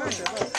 Right.